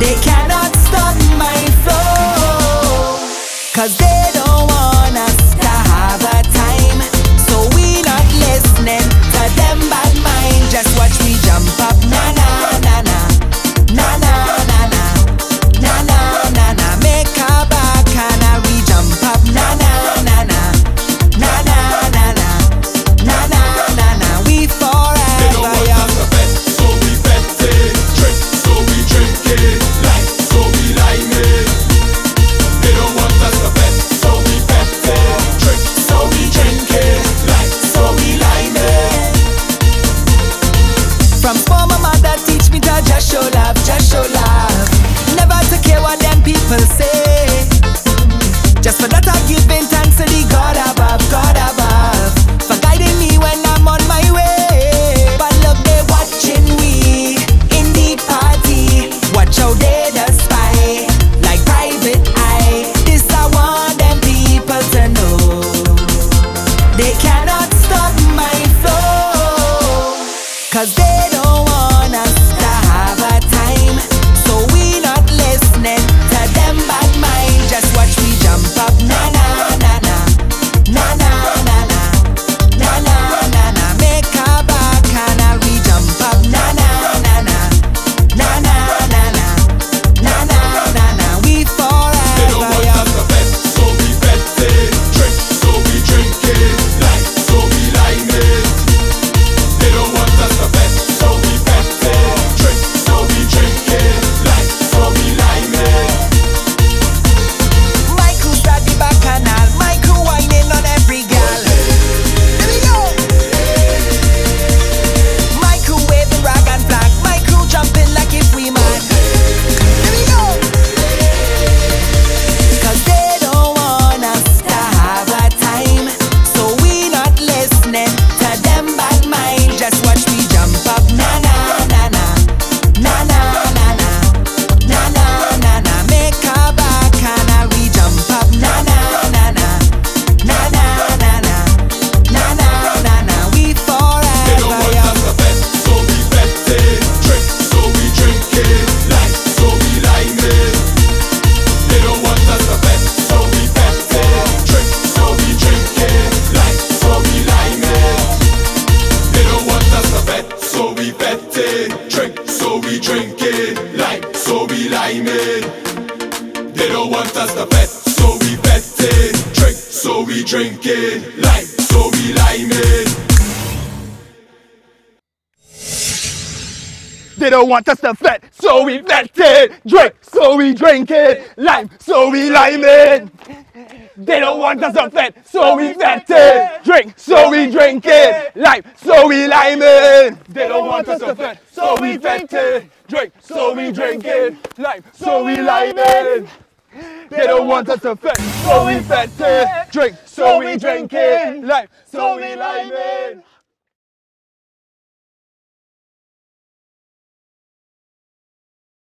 They Cause they They don't want us to fete, so we feting. Drink, so we drinking. Lime, so we liming. They don't want us to fete, so we feting. Drink, so we drinking. Lime, so we liming. They don't want us to fete, so we feting. Drink, so we drinking. Lime, so we liming. They don't want us to fete, so we feting. Drink, so we drinking. Lime, so we liming. They don't want us to fete, so we fed it. Drink, so we drink it. Life, so we live it.